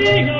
Sing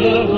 love.